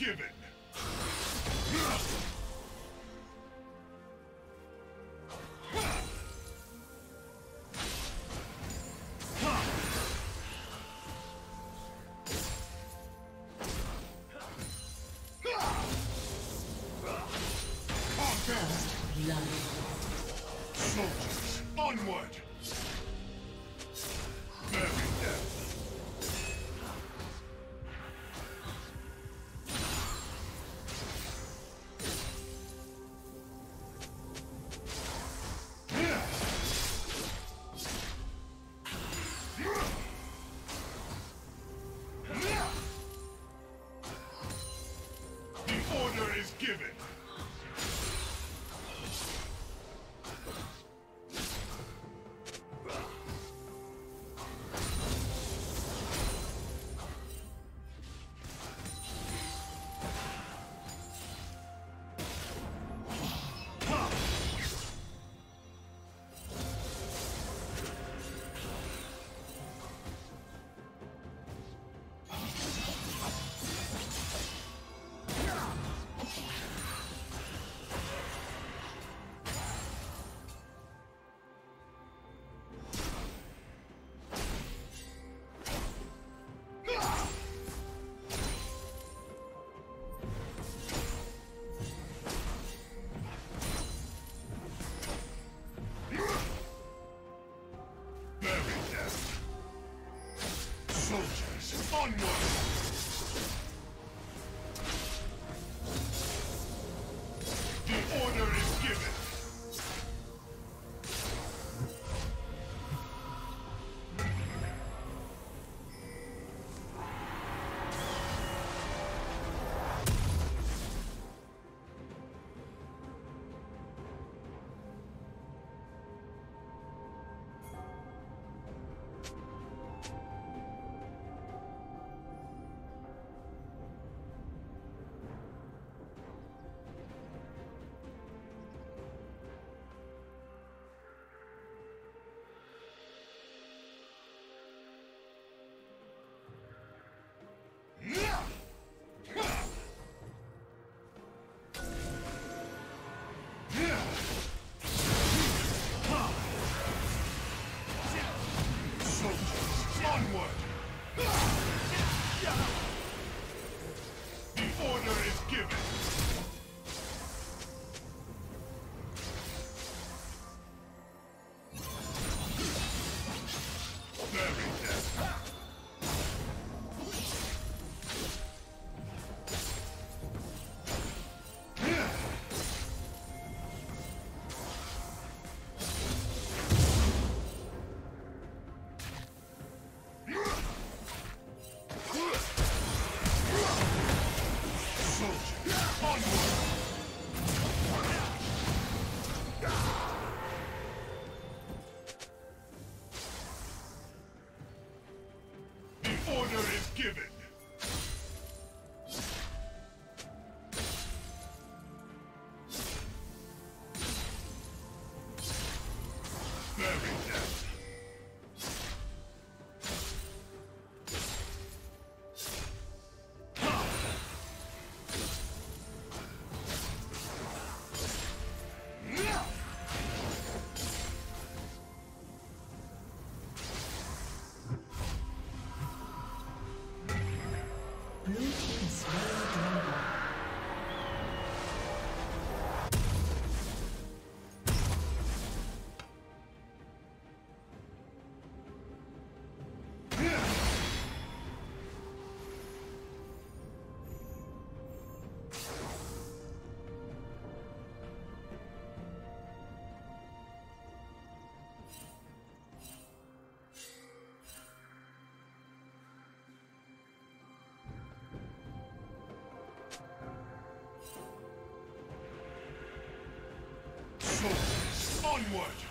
Soldiers, onward!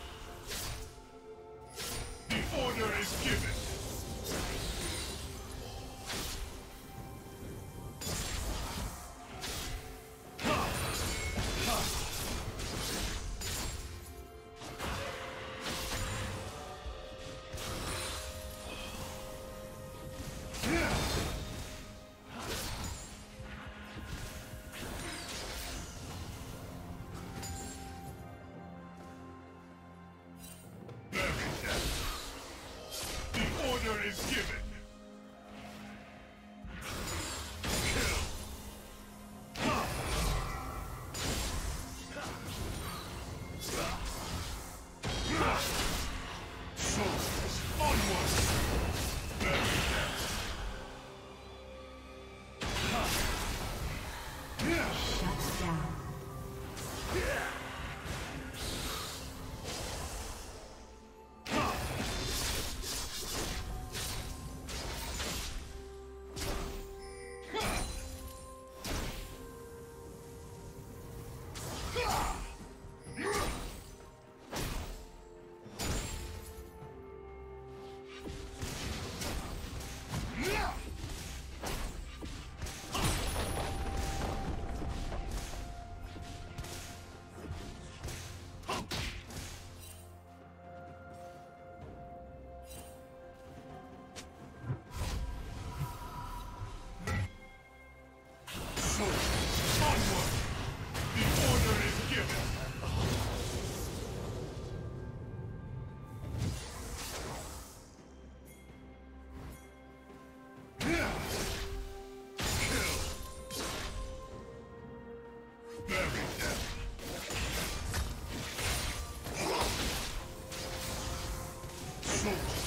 Soldiers,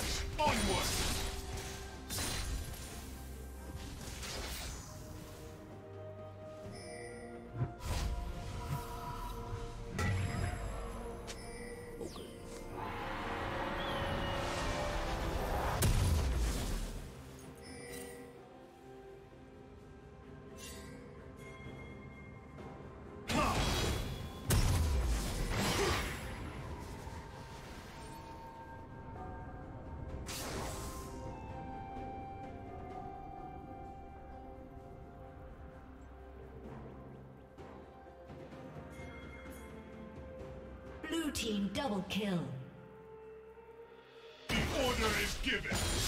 Blue team double kill. The order is given!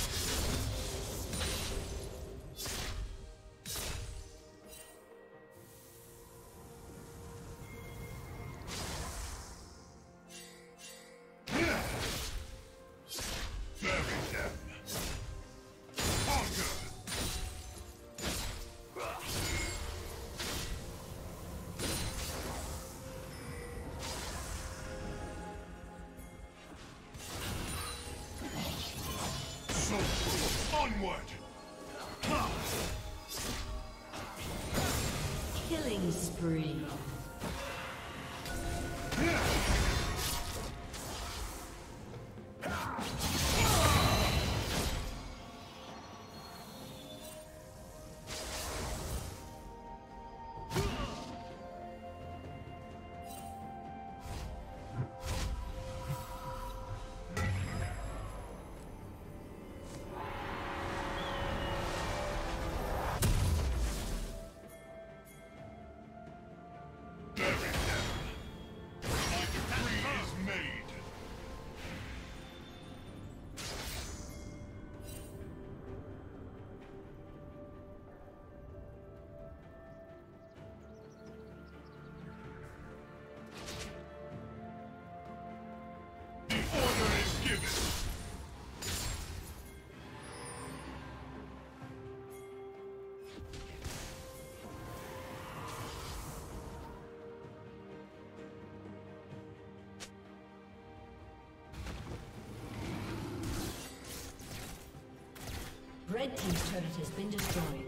Red team's turret has been destroyed.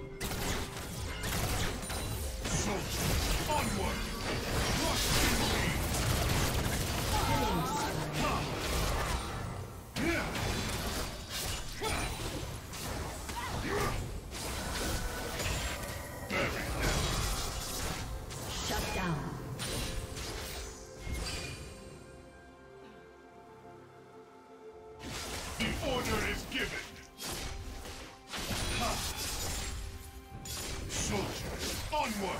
Soldiers, onward! Soldiers,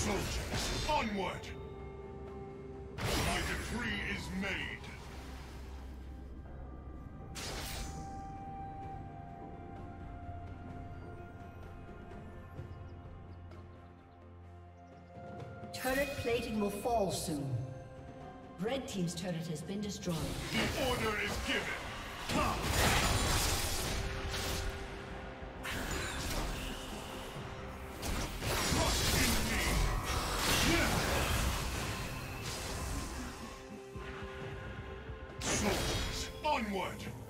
Soldiers, onward! My decree is made! Turret plating will fall soon. Red team's turret has been destroyed. The order is given! Rush onward!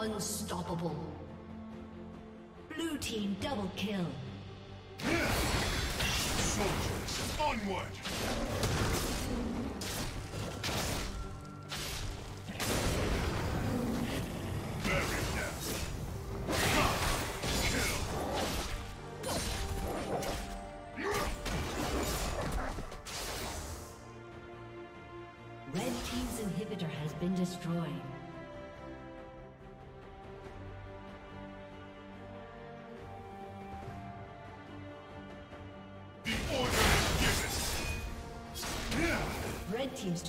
Unstoppable. Blue Team double kill. Soldiers, onward! Very deadly. Ha! Kill. Red Team's inhibitor has been destroyed.